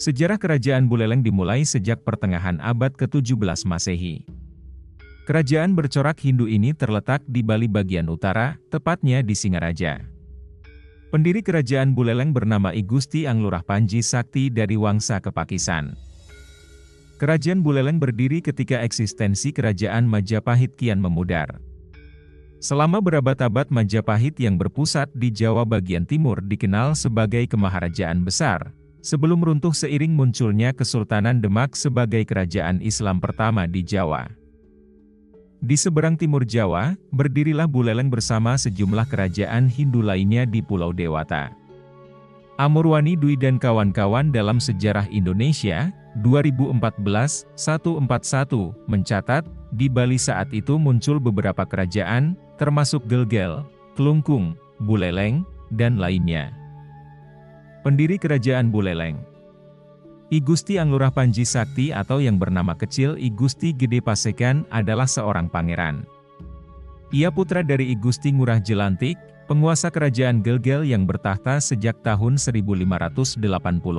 Sejarah kerajaan Buleleng dimulai sejak pertengahan abad ke-17 Masehi. Kerajaan bercorak Hindu ini terletak di Bali bagian utara, tepatnya di Singaraja. Pendiri kerajaan Buleleng bernama I Gusti Anglurah Panji Sakti dari Wangsa Kepakisan. Kerajaan Buleleng berdiri ketika eksistensi kerajaan Majapahit kian memudar. Selama berabad-abad Majapahit yang berpusat di Jawa bagian timur dikenal sebagai kemaharajaan besar, sebelum runtuh seiring munculnya Kesultanan Demak sebagai kerajaan Islam pertama di Jawa. Di seberang timur Jawa, berdirilah Buleleng bersama sejumlah kerajaan Hindu lainnya di Pulau Dewata. Amurwani Dwi dan kawan-kawan dalam sejarah Indonesia, 2014-141, mencatat, di Bali saat itu muncul beberapa kerajaan, termasuk Gelgel, Kelungkung, Buleleng, dan lainnya. Pendiri Kerajaan Buleleng I Gusti Anglurah Panji Sakti atau yang bernama kecil I Gusti Gede Pasekan adalah seorang pangeran. Ia putra dari I Gusti Ngurah Jelantik, penguasa kerajaan Gelgel yang bertahta sejak tahun 1580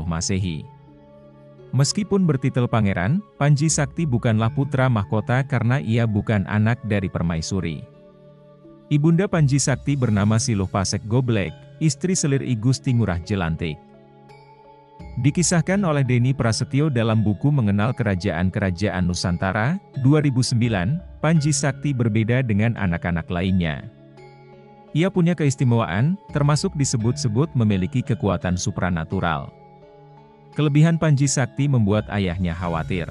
Masehi. Meskipun bertitel pangeran, Panji Sakti bukanlah putra mahkota karena ia bukan anak dari permaisuri. Ibunda Panji Sakti bernama Siluh Pasek Goblek, istri selir I Gusti Ngurah Jelantik. Dikisahkan oleh Denny Prasetyo dalam buku Mengenal Kerajaan-Kerajaan Nusantara, 2009, Panji Sakti berbeda dengan anak-anak lainnya. Ia punya keistimewaan, termasuk disebut-sebut memiliki kekuatan supranatural. Kelebihan Panji Sakti membuat ayahnya khawatir.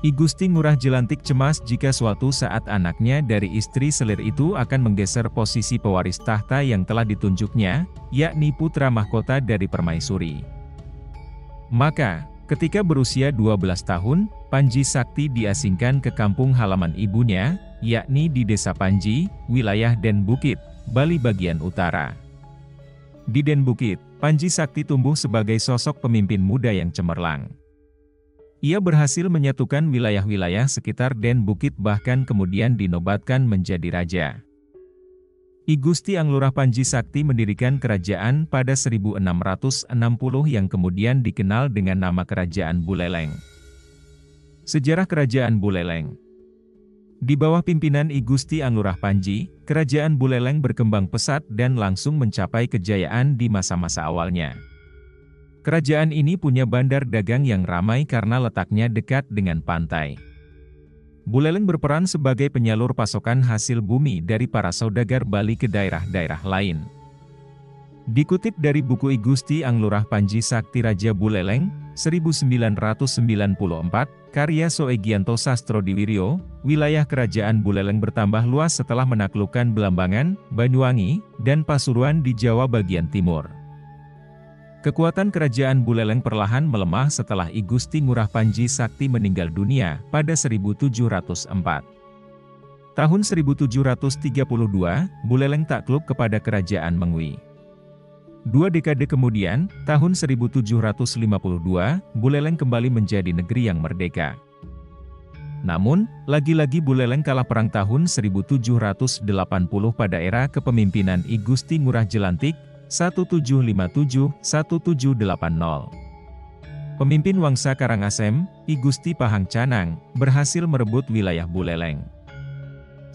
I Gusti Ngurah Jelantik cemas jika suatu saat anaknya dari istri selir itu akan menggeser posisi pewaris tahta yang telah ditunjuknya, yakni putra mahkota dari permaisuri. Maka, ketika berusia 12 tahun, Panji Sakti diasingkan ke kampung halaman ibunya, yakni di Desa Panji, wilayah Den Bukit, Bali bagian utara. Di Den Bukit, Panji Sakti tumbuh sebagai sosok pemimpin muda yang cemerlang. Ia berhasil menyatukan wilayah-wilayah sekitar Den Bukit bahkan kemudian dinobatkan menjadi raja. I Gusti Anglurah Panji Sakti mendirikan kerajaan pada 1660 yang kemudian dikenal dengan nama Kerajaan Buleleng. Sejarah Kerajaan Buleleng di bawah pimpinan I Gusti Anglurah Panji, kerajaan Buleleng berkembang pesat dan langsung mencapai kejayaan di masa-masa awalnya. Kerajaan ini punya bandar dagang yang ramai karena letaknya dekat dengan pantai. Buleleng berperan sebagai penyalur pasokan hasil bumi dari para saudagar Bali ke daerah-daerah lain. Dikutip dari buku I Gusti Anglurah Panji Sakti Raja Buleleng, 1994, Karya Soegianto Sastro Diwirio, wilayah kerajaan Buleleng bertambah luas setelah menaklukkan Belambangan, Banyuwangi, dan Pasuruan di Jawa bagian timur. Kekuatan kerajaan Buleleng perlahan melemah setelah I Gusti Ngurah Panji Sakti meninggal dunia pada 1704. Tahun 1732, Buleleng takluk kepada kerajaan Mengwi. Dua dekade kemudian, tahun 1752, Buleleng kembali menjadi negeri yang merdeka. Namun, lagi-lagi Buleleng kalah perang tahun 1780 pada era kepemimpinan I Gusti Ngurah Jelantik, 1757-1780. Pemimpin Wangsa Karangasem, I Gusti Pahang Canang, berhasil merebut wilayah Buleleng.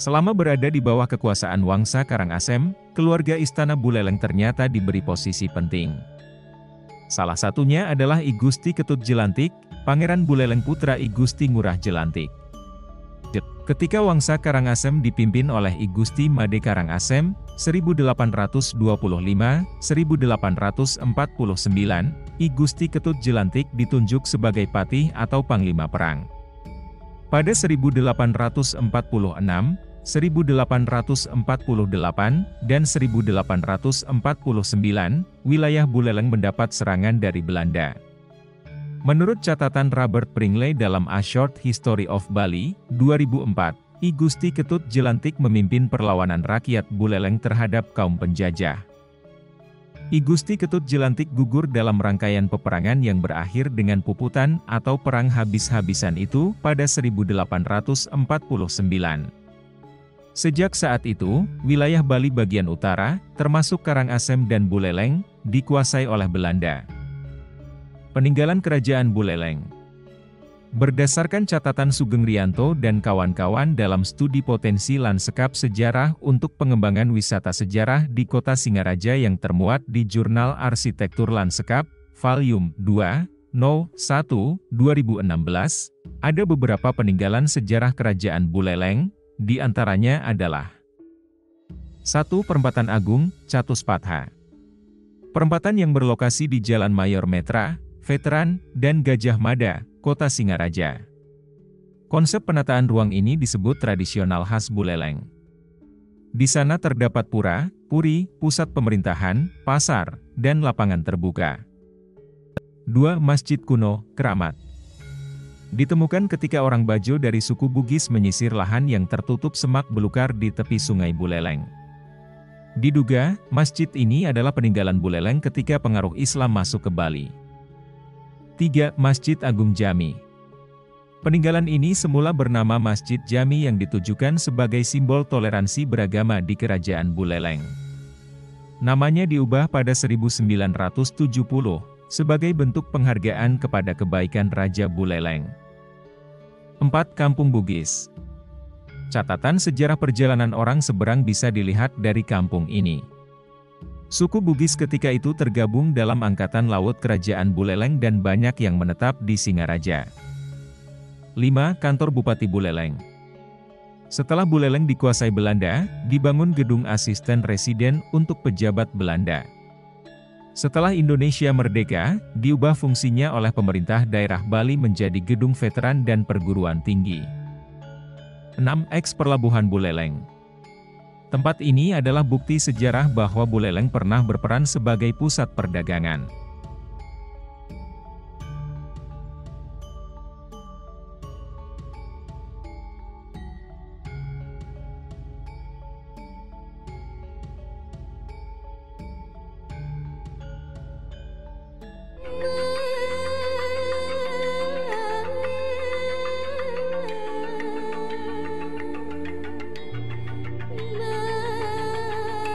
Selama berada di bawah kekuasaan Wangsa Karangasem, keluarga Istana Buleleng ternyata diberi posisi penting. Salah satunya adalah I Gusti Ketut Jelantik, Pangeran Buleleng Putra I Gusti Ngurah Jelantik. Ketika Wangsa Karangasem dipimpin oleh I Gusti Made Karangasem, 1825-1849, I Gusti Ketut Jelantik ditunjuk sebagai patih atau panglima perang. Pada 1846, 1848, dan 1849, wilayah Buleleng mendapat serangan dari Belanda. Menurut catatan Robert Pringley dalam A Short History of Bali, 2004, I Gusti Ketut Jelantik memimpin perlawanan rakyat Buleleng terhadap kaum penjajah. I Gusti Ketut Jelantik gugur dalam rangkaian peperangan yang berakhir dengan puputan atau perang habis-habisan itu pada 1849. Sejak saat itu, wilayah Bali bagian utara, termasuk Karangasem dan Buleleng, dikuasai oleh Belanda. Peninggalan Kerajaan Buleleng Berdasarkan catatan Sugeng Rianto dan kawan-kawan dalam studi potensi lanskap sejarah untuk pengembangan wisata sejarah di kota Singaraja yang termuat di Jurnal Arsitektur Lanskap, Volume 2, No. 1, 2016, ada beberapa peninggalan sejarah Kerajaan Buleleng, di antaranya adalah 1. Perempatan Agung, Catus Patha Perempatan yang berlokasi di Jalan Mayor Metra, Veteran, dan Gajah Mada, Kota Singaraja. Konsep penataan ruang ini disebut tradisional khas Buleleng. Di sana terdapat pura, puri, pusat pemerintahan, pasar, dan lapangan terbuka. 2. Masjid kuno, Keramat Ditemukan ketika orang Bajo dari suku Bugis menyisir lahan yang tertutup semak belukar di tepi sungai Buleleng. Diduga, masjid ini adalah peninggalan Buleleng ketika pengaruh Islam masuk ke Bali. 3. Masjid Agung Jami Peninggalan ini semula bernama Masjid Jami yang ditujukan sebagai simbol toleransi beragama di Kerajaan Buleleng. Namanya diubah pada 1970, sebagai bentuk penghargaan kepada kebaikan Raja Buleleng. 4. Kampung Bugis Catatan sejarah perjalanan orang seberang bisa dilihat dari kampung ini. Suku Bugis ketika itu tergabung dalam Angkatan Laut Kerajaan Buleleng dan banyak yang menetap di Singaraja. 5. Kantor Bupati Buleleng Setelah Buleleng dikuasai Belanda, dibangun gedung asisten residen untuk pejabat Belanda. Setelah Indonesia merdeka, diubah fungsinya oleh pemerintah daerah Bali menjadi gedung veteran dan perguruan tinggi. 6. Eks Perlabuhan Buleleng Tempat ini adalah bukti sejarah bahwa Buleleng pernah berperan sebagai pusat perdagangan. Thank.